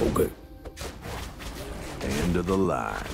Okay. End of the line.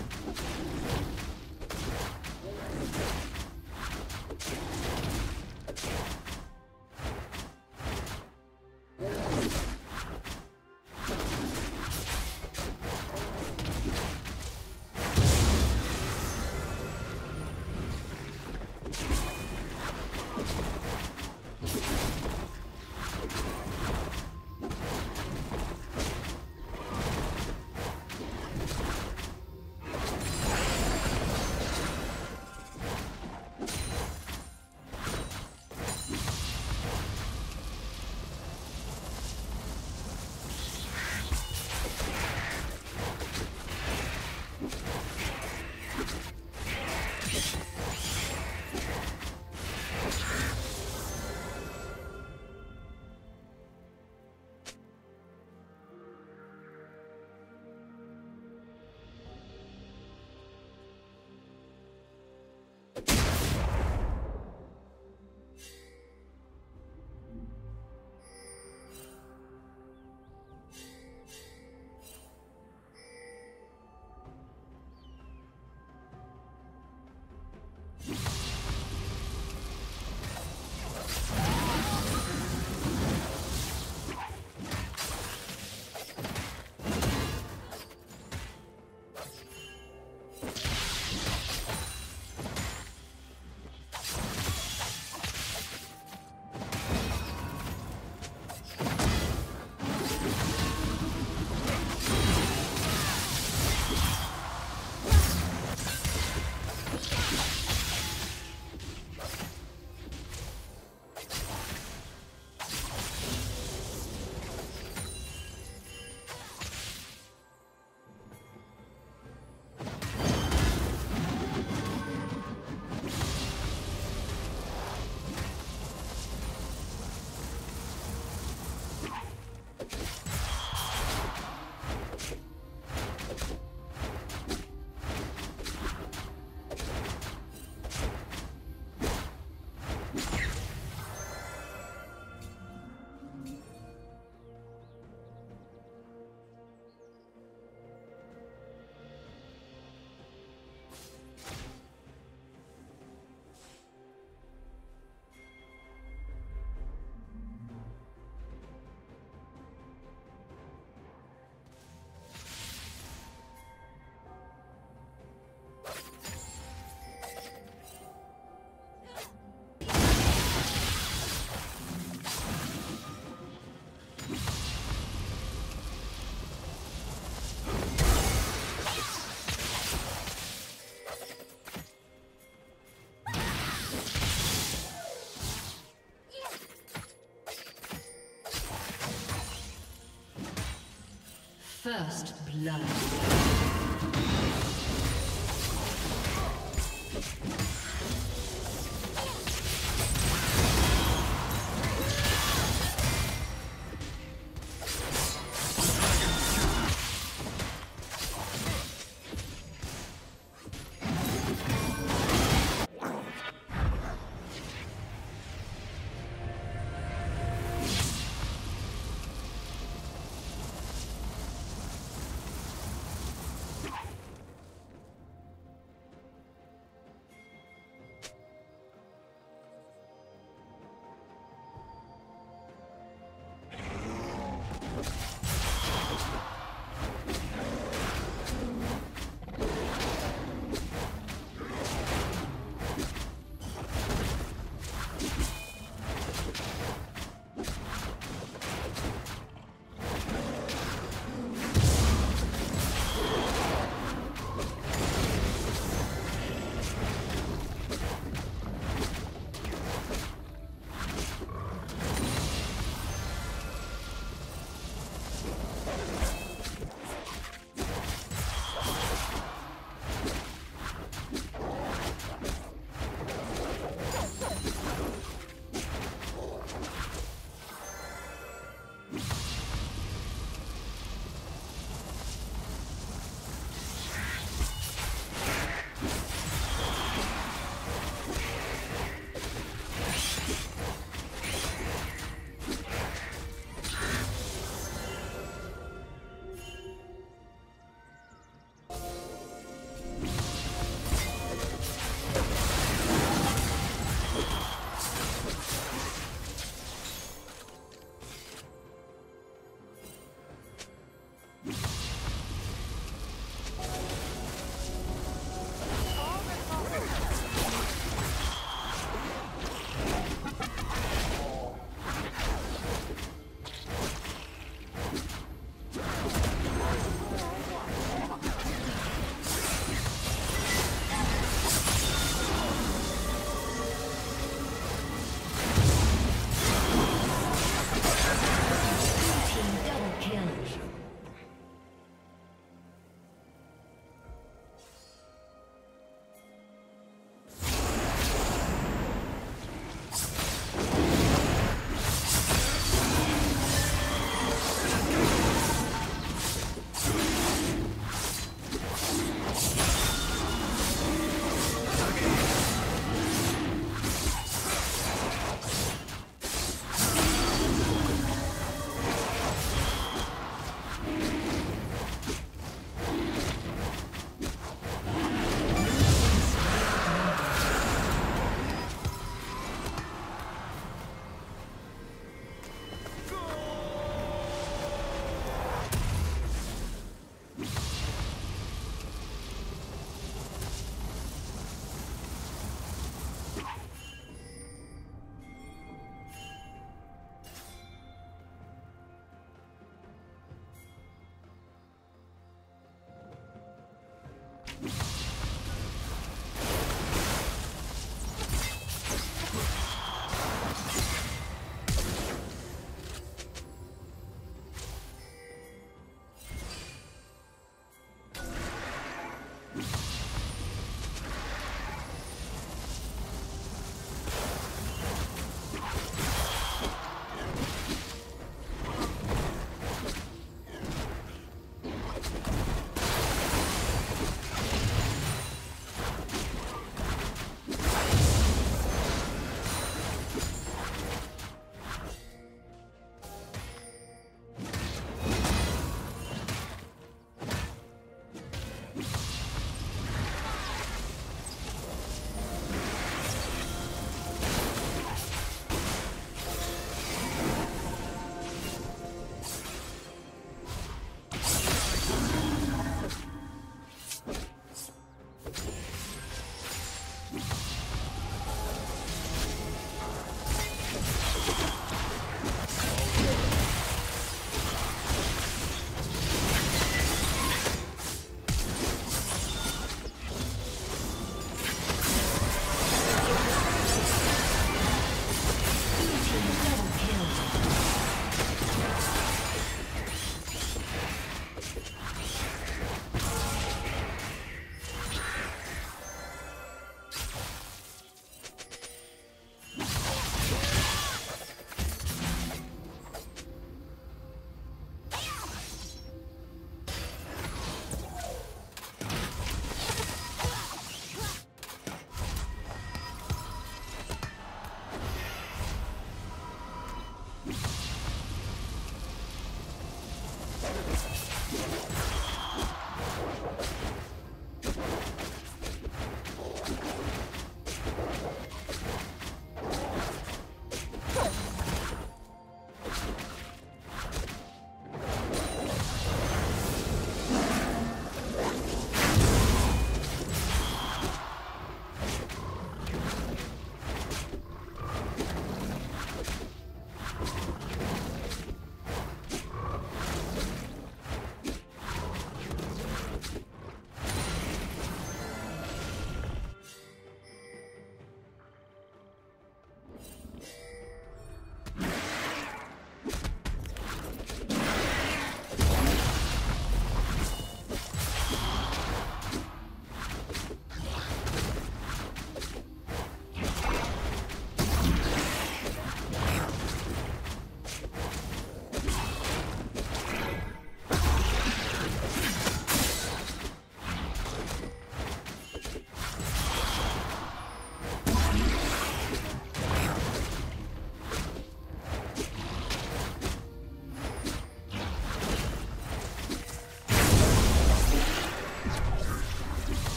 First blood.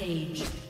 Rampage.